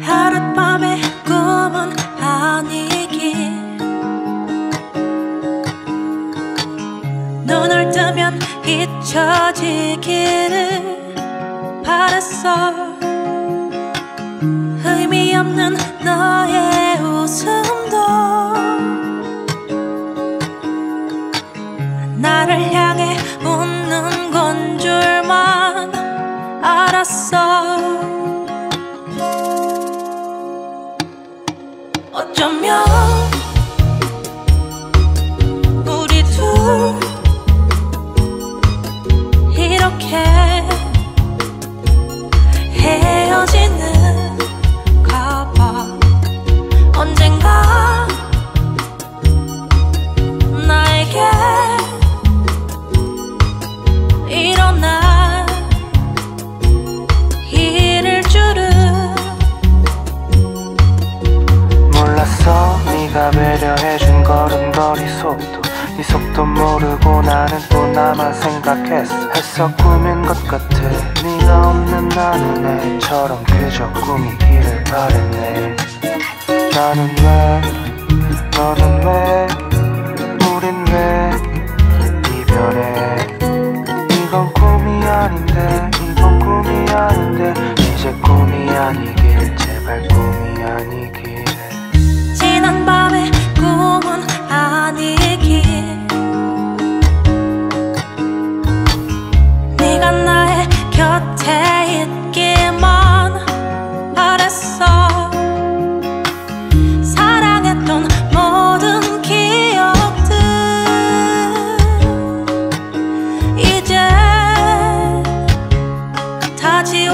하룻밤의 꿈은 아니길 눈을 뜨면 잊혀지기를 바랬어. 의미 없는 너의 웃음도 나를 향해 웃는 건 줄만 알았어 배려해준 걸음걸이 속도 네 속도 모르고 나는 또 나만 생각했어. 했어 꿈인 것 같아. 네가 없는 나는 애처럼 그저 꿈이기를 바랬네. 나는 왜 다지